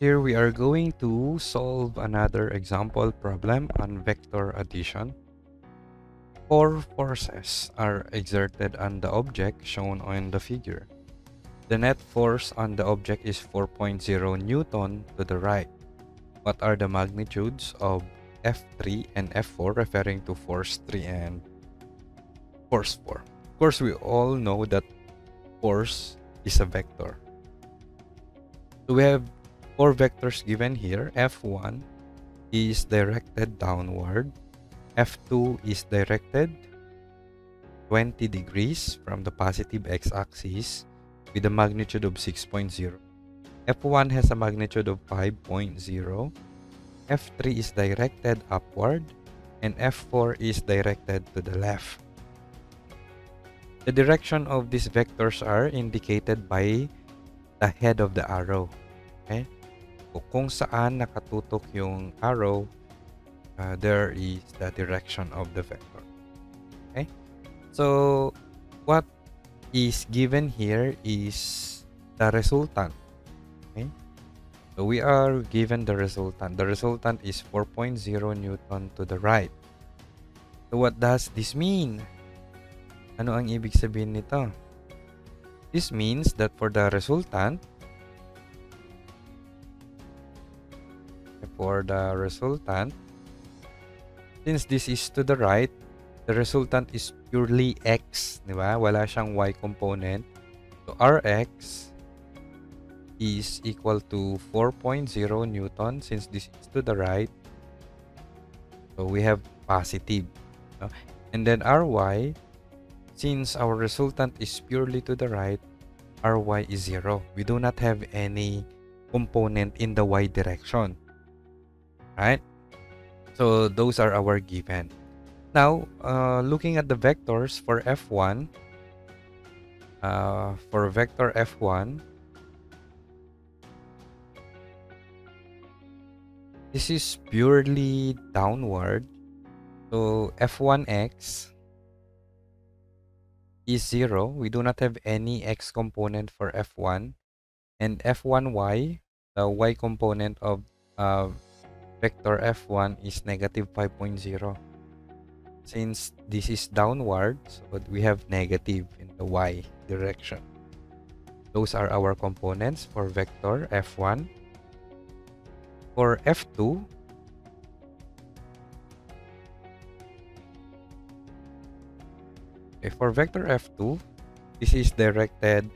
Here we are going to solve another example problem on vector addition. Four forces are exerted on the object shown on the figure. The net force on the object is 4.0 Newton to the right. What are the magnitudes of F3 and F4 referring to force 3 and force 4? Of course, we all know that force is a vector. So we have four vectors given here. F1 is directed downward. F2 is directed 20 degrees from the positive x-axis with a magnitude of 6.0. F1 has a magnitude of 5.0. F3 is directed upward and F4 is directed to the left. The direction of these vectors are indicated by the head of the arrow. Okay? So, kung saan nakatutok yung arrow, uh, there is the direction of the vector. Okay? So, what is given here is the resultant. Okay? So, we are given the resultant. The resultant is 4.0 Newton to the right. So, what does this mean? Ano ang ibig sabihin nito? This means that for the resultant, for the resultant, since this is to the right, the resultant is purely x, di ba? Wala siyang y component. So, Rx is equal to 4.0 Newton since this is to the right. So, we have positive. No? And then Ry, since our resultant is purely to the right, Ry is 0. We do not have any component in the y direction. Right? So, those are our given. Now, uh, looking at the vectors for F1, uh, for vector F1, this is purely downward. So, F1x is 0. We do not have any x component for F1. And F1y, the y component of uh, vector F1 is negative 5.0. Since this is downward, so we have negative in the y direction. Those are our components for vector F1. For F2, Okay, for vector F2, this is directed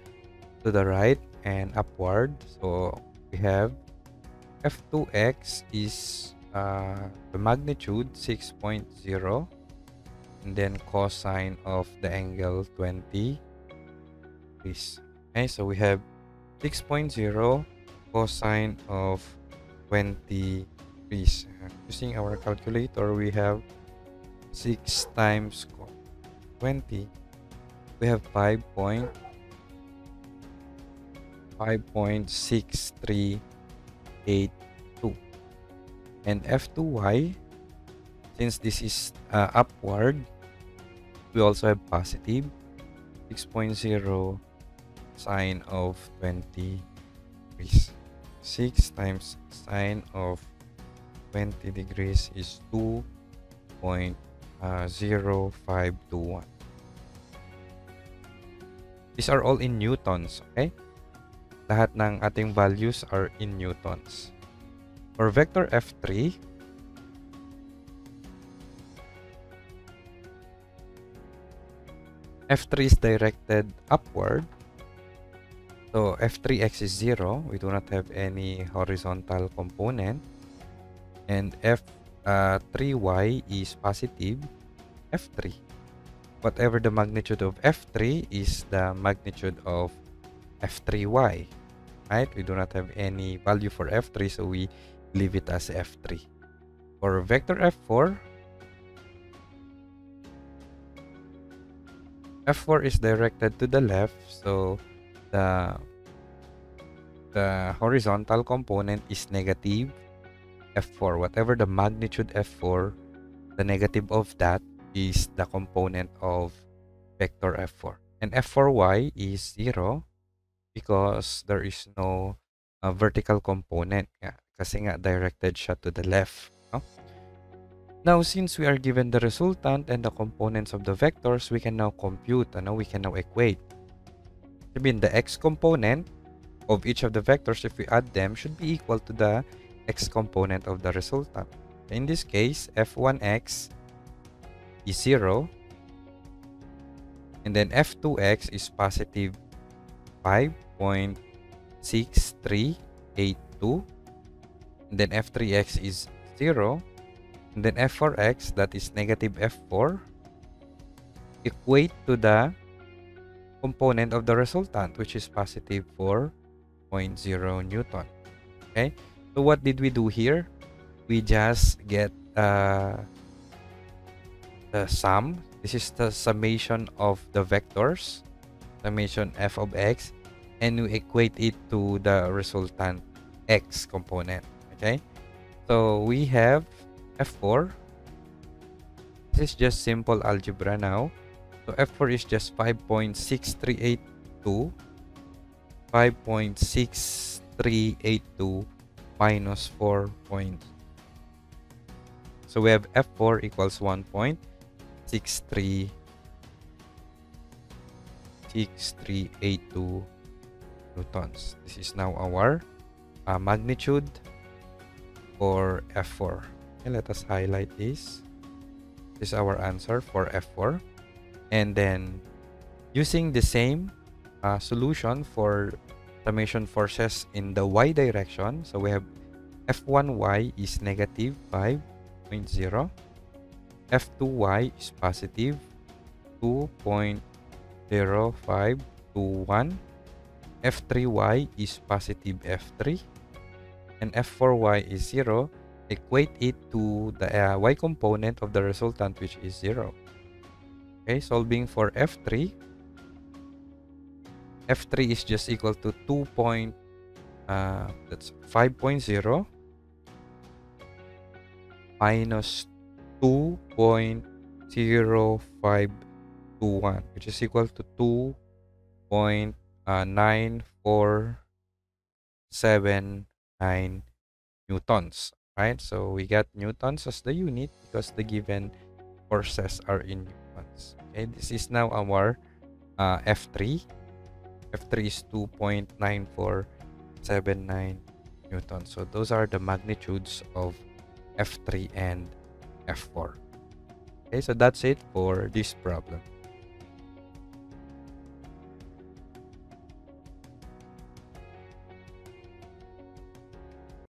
to the right and upward. So we have F2x is uh, the magnitude 6.0 and then cosine of the angle 20 degrees. Okay, so we have 6.0 cosine of 20 degrees. Using our calculator, we have 6 times 20, we have 5 point 5.6382 and F2y since this is uh, upward we also have positive 6.0 sine of 20 degrees 6 times sine of 20 degrees is 2.0 uh, 0521. These are all in newtons, okay? Lahat ng ating values are in newtons. For vector F3, F3 is directed upward. So F3x is 0. We do not have any horizontal component. And F uh, 3y is positive f3 whatever the magnitude of f3 is the magnitude of f3y right? We do not have any value for f3 so we leave it as f3 for vector f4 f4 is directed to the left so the the horizontal component is negative f4 whatever the magnitude f4 the negative of that is the component of vector f4 and f4y is 0 because there is no uh, vertical component kasi nga directed siya to the left. No? Now, since we are given the resultant and the components of the vectors, we can now compute, ano? we can now equate. I mean, the x component of each of the vectors, if we add them, should be equal to the x component of the resultant. In this case, f1x is 0, and then f2x is positive 5.6382, and then f3x is 0, and then f4x, that is negative f4, equate to the component of the resultant, which is positive 4.0 Newton. Okay, so what did we do here? We just get uh, the sum. This is the summation of the vectors, summation f of x, and we equate it to the resultant x component. Okay, so we have f4 this is just simple algebra now. So f4 is just 5.6382 5.6382 minus 4 points so we have f4 equals 1.63 6382 newtons this is now our uh, magnitude for f4 Okay, let us highlight this. This is our answer for F4. And then, using the same uh, solution for summation forces in the y direction, so we have F1y is negative 5.0. F2y is positive 2.0521. F3y is positive F3. And F4y is 0 equate it to the uh, y component of the resultant which is 0 okay solving for f3 f3 is just equal to 2 point uh, that's 5.0 minus 2.0521 which is equal to 2.9479 uh, newtons right? So we got newtons as the unit because the given forces are in newtons. Okay, this is now our uh, F3. F3 is 2.9479 newtons. So those are the magnitudes of F3 and F4. Okay, so that's it for this problem.